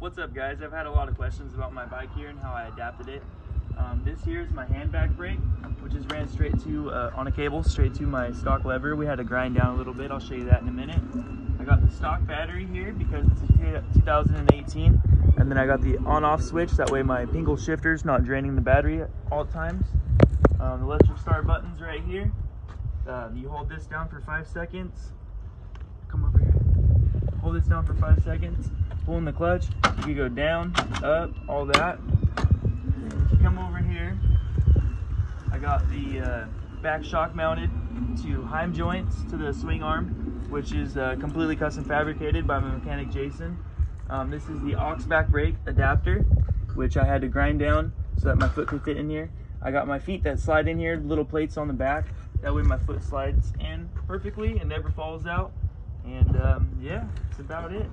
What's up guys? I've had a lot of questions about my bike here and how I adapted it. Um, this here is my hand back brake, which is ran straight to, uh, on a cable, straight to my stock lever. We had to grind down a little bit, I'll show you that in a minute. I got the stock battery here because it's a 2018, and then I got the on-off switch, that way my Pingel shifter's not draining the battery at all times. Um, the electric start button's right here. Uh, you hold this down for five seconds. Come over here. Hold this down for five seconds pulling the clutch, you can go down, up, all that. Come over here, I got the uh, back shock mounted to Heim joints to the swing arm, which is uh, completely custom fabricated by my mechanic Jason. Um, this is the aux back brake adapter, which I had to grind down so that my foot could fit in here. I got my feet that slide in here, little plates on the back. That way my foot slides in perfectly and never falls out. And um, yeah, that's about it.